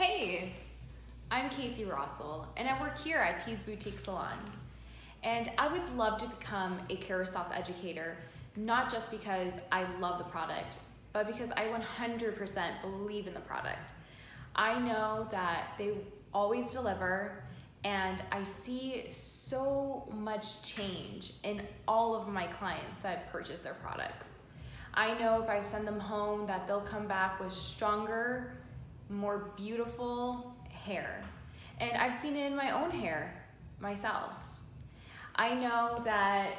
Hey, I'm Casey Rossal, and I work here at Tees Boutique Salon. And I would love to become a Kerastase educator, not just because I love the product, but because I 100% believe in the product. I know that they always deliver, and I see so much change in all of my clients that purchase their products. I know if I send them home that they'll come back with stronger, more beautiful hair. And I've seen it in my own hair myself. I know that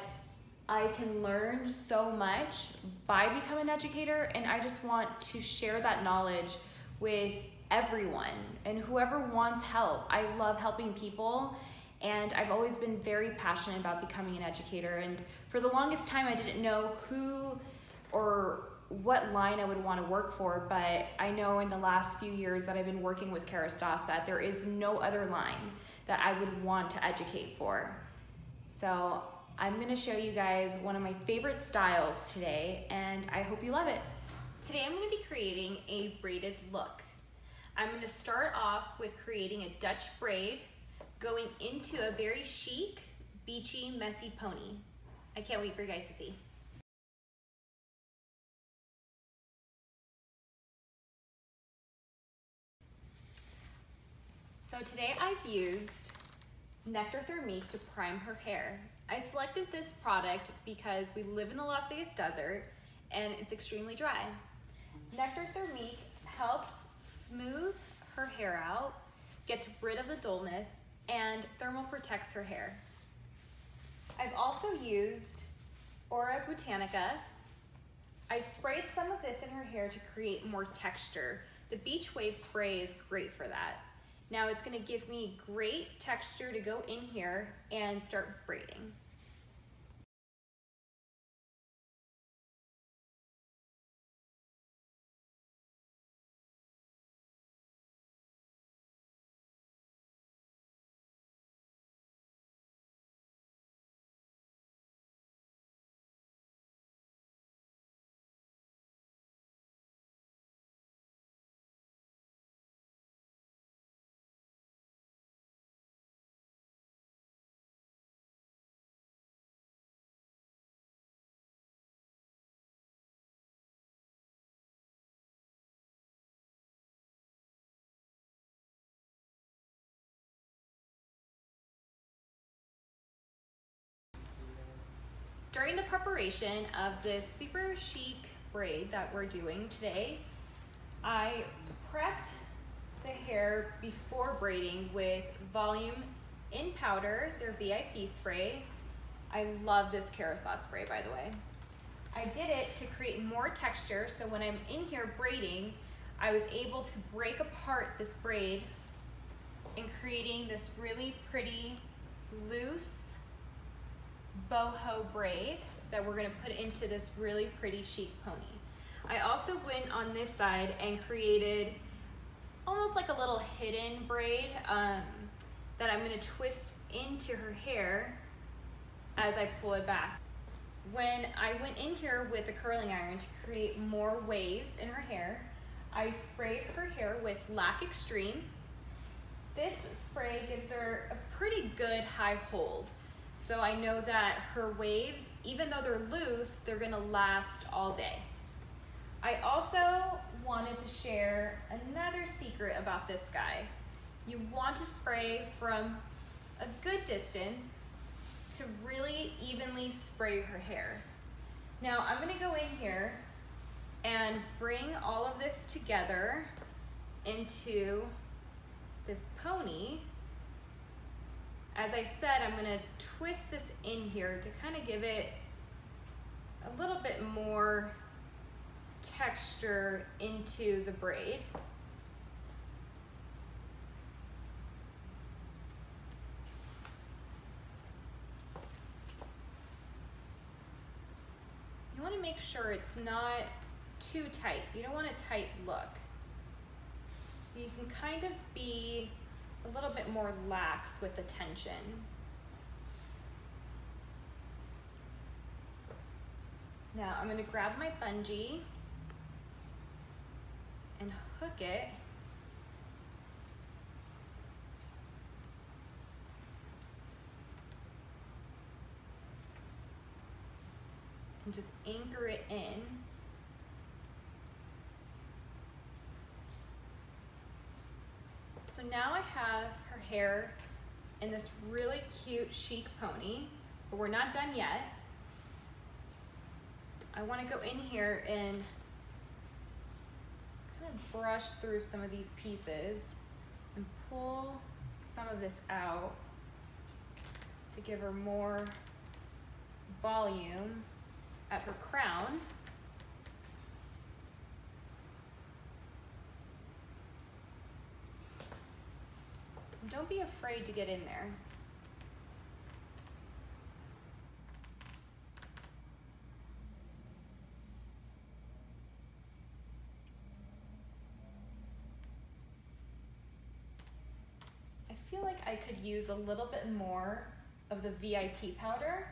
I can learn so much by becoming an educator and I just want to share that knowledge with everyone and whoever wants help. I love helping people and I've always been very passionate about becoming an educator and for the longest time I didn't know who or what line I would want to work for, but I know in the last few years that I've been working with Kerastase that there is no other line that I would want to educate for. So I'm gonna show you guys one of my favorite styles today and I hope you love it. Today I'm gonna be creating a braided look. I'm gonna start off with creating a Dutch braid going into a very chic, beachy, messy pony. I can't wait for you guys to see. So today I've used Nectar Thermique to prime her hair. I selected this product because we live in the Las Vegas desert and it's extremely dry. Nectar Thermique helps smooth her hair out, gets rid of the dullness, and thermal protects her hair. I've also used Aura Botanica. I sprayed some of this in her hair to create more texture. The Beach Wave spray is great for that. Now it's gonna give me great texture to go in here and start braiding. During the preparation of this super chic braid that we're doing today, I prepped the hair before braiding with Volume in Powder, their VIP spray. I love this Kerastase spray, by the way. I did it to create more texture, so when I'm in here braiding, I was able to break apart this braid and creating this really pretty, loose, boho braid that we're gonna put into this really pretty chic pony. I also went on this side and created almost like a little hidden braid um, that I'm gonna twist into her hair as I pull it back. When I went in here with the curling iron to create more waves in her hair, I sprayed her hair with Lac Extreme. This spray gives her a pretty good high hold. So I know that her waves, even though they're loose, they're gonna last all day. I also wanted to share another secret about this guy. You want to spray from a good distance to really evenly spray her hair. Now I'm gonna go in here and bring all of this together into this pony as I said, I'm gonna twist this in here to kind of give it a little bit more texture into the braid. You wanna make sure it's not too tight. You don't want a tight look. So you can kind of be a little bit more lax with the tension. Now I'm gonna grab my bungee and hook it and just anchor it in Now I have her hair in this really cute chic pony, but we're not done yet. I wanna go in here and kind of brush through some of these pieces and pull some of this out to give her more volume at her crown. Don't be afraid to get in there. I feel like I could use a little bit more of the VIP powder.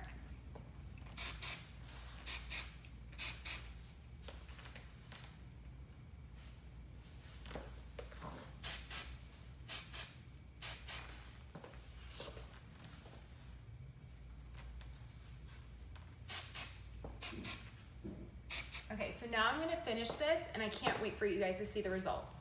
Okay, so now I'm gonna finish this and I can't wait for you guys to see the results.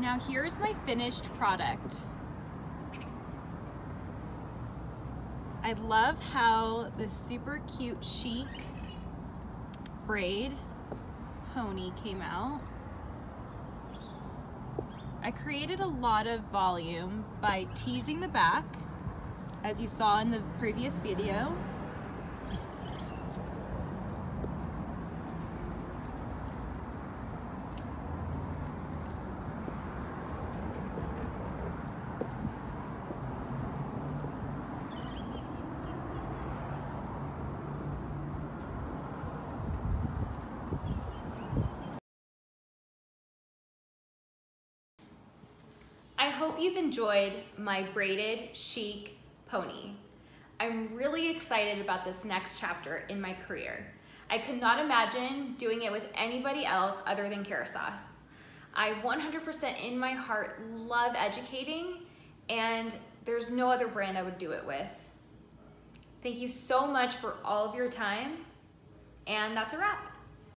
Now here's my finished product. I love how the super cute chic braid pony came out. I created a lot of volume by teasing the back, as you saw in the previous video. I hope you've enjoyed my braided chic pony. I'm really excited about this next chapter in my career. I could not imagine doing it with anybody else other than Kerastase. I 100% in my heart love educating and there's no other brand I would do it with. Thank you so much for all of your time and that's a wrap.